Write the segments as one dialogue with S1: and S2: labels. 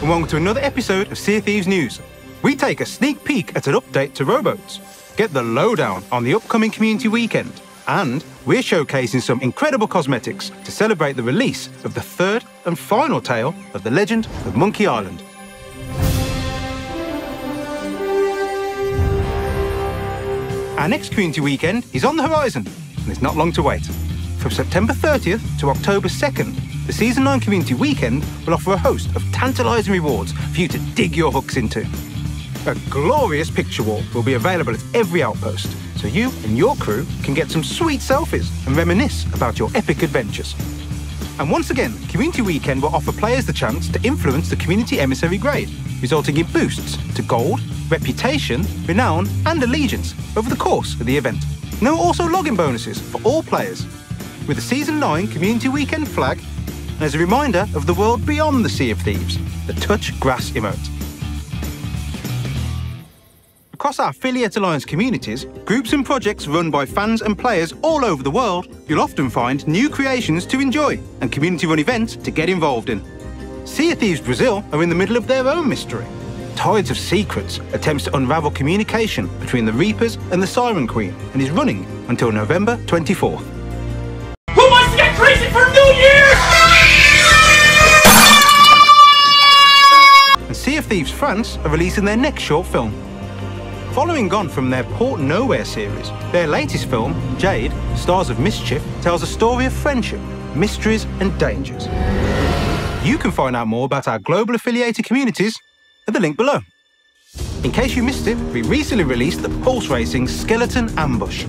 S1: and welcome to another episode of Sea Thieves News. We take a sneak peek at an update to rowboats, get the lowdown on the upcoming community weekend, and we're showcasing some incredible cosmetics to celebrate the release of the third and final tale of the legend of Monkey Island. Our next community weekend is on the horizon, and it's not long to wait. From September 30th to October 2nd, the Season 9 Community Weekend will offer a host of tantalising rewards for you to dig your hooks into. A glorious picture wall will be available at every outpost, so you and your crew can get some sweet selfies and reminisce about your epic adventures. And once again, Community Weekend will offer players the chance to influence the Community Emissary grade, resulting in boosts to gold, reputation, renown, and allegiance over the course of the event. There are also login bonuses for all players, with the Season 9 Community Weekend flag, and as a reminder of the world beyond the Sea of Thieves, the Touch Grass emote. Across our Affiliate Alliance communities, groups and projects run by fans and players all over the world, you'll often find new creations to enjoy and community run events to get involved in. Sea of Thieves Brazil are in the middle of their own mystery. Tides of Secrets attempts to unravel communication between the Reapers and the Siren Queen and is running until November 24th. Thieves France are releasing their next short film. Following on from their Port Nowhere series, their latest film, Jade, Stars of Mischief, tells a story of friendship, mysteries, and dangers. You can find out more about our global affiliated communities at the link below. In case you missed it, we recently released the Pulse Racing Skeleton Ambush.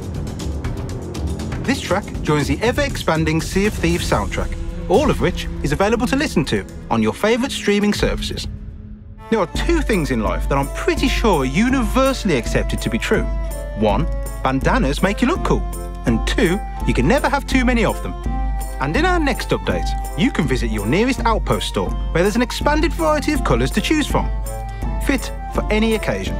S1: This track joins the ever expanding Sea of Thieves soundtrack, all of which is available to listen to on your favourite streaming services. There are two things in life that I'm pretty sure are universally accepted to be true. One, bandanas make you look cool. And two, you can never have too many of them. And in our next update, you can visit your nearest outpost store where there's an expanded variety of colours to choose from. Fit for any occasion.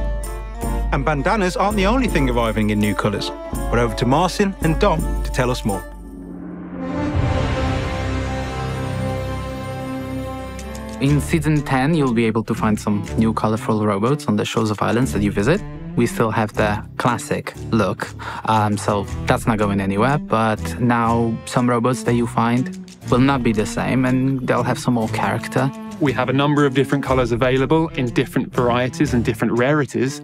S1: And bandanas aren't the only thing arriving in new colours. But over to Marcin and Dom to tell us more.
S2: In season 10, you'll be able to find some new colorful rowboats on the shores of islands that you visit. We still have the classic look, um, so that's not going anywhere. But now, some rowboats that you find will not be the same and they'll have some more character.
S3: We have a number of different colors available in different varieties and different rarities.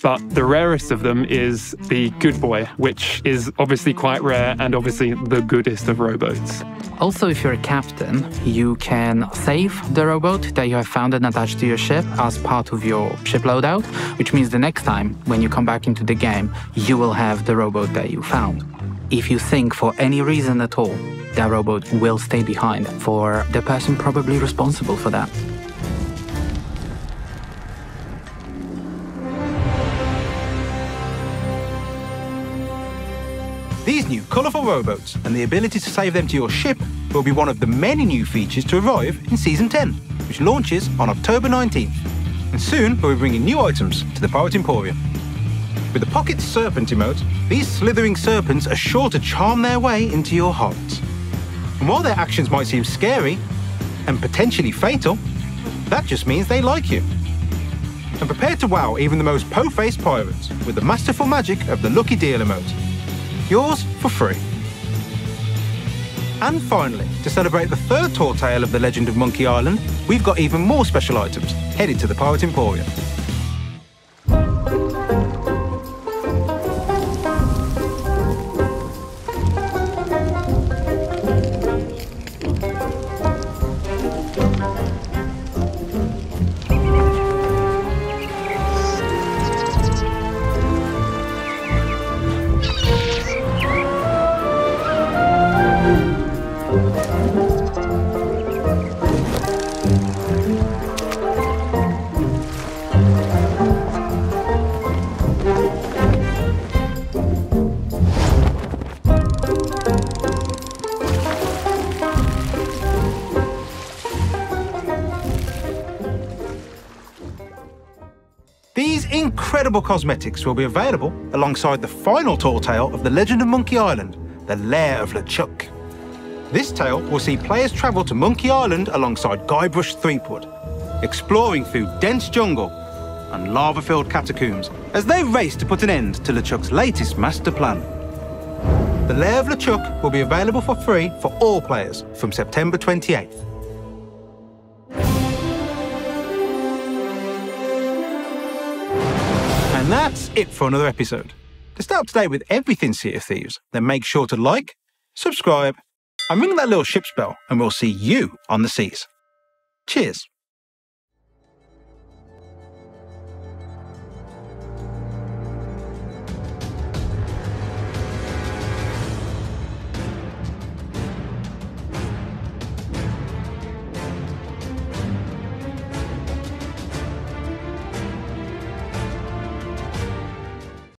S3: But the rarest of them is the Good Boy, which is obviously quite rare and obviously the goodest of rowboats.
S2: Also, if you're a captain, you can save the rowboat that you have found and attached to your ship as part of your ship loadout, which means the next time when you come back into the game, you will have the rowboat that you found. If you think for any reason at all, that rowboat will stay behind for the person probably responsible for that.
S1: These new colourful rowboats and the ability to save them to your ship will be one of the many new features to arrive in Season 10, which launches on October 19th. And soon we'll be bringing new items to the Pirate Emporium. With the Pocket Serpent emote, these slithering serpents are sure to charm their way into your heart. And while their actions might seem scary and potentially fatal, that just means they like you. And prepare to wow even the most po-faced pirates with the masterful magic of the Lucky Deal emote. Yours for free. And finally, to celebrate the third tall tale of the legend of Monkey Island, we've got even more special items headed to the Pirate Emporium. Incredible cosmetics will be available alongside the final tall tale of the Legend of Monkey Island, the Lair of LeChuck. This tale will see players travel to Monkey Island alongside Guybrush Threepwood. exploring through dense jungle and lava-filled catacombs as they race to put an end to LeChuck's latest master plan. The Lair of LeChuck will be available for free for all players from September 28th. And that's it for another episode. To stay up to date with everything Sea of Thieves, then make sure to like, subscribe, and ring that little ship's bell, and we'll see you on the seas. Cheers.